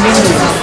Beleza.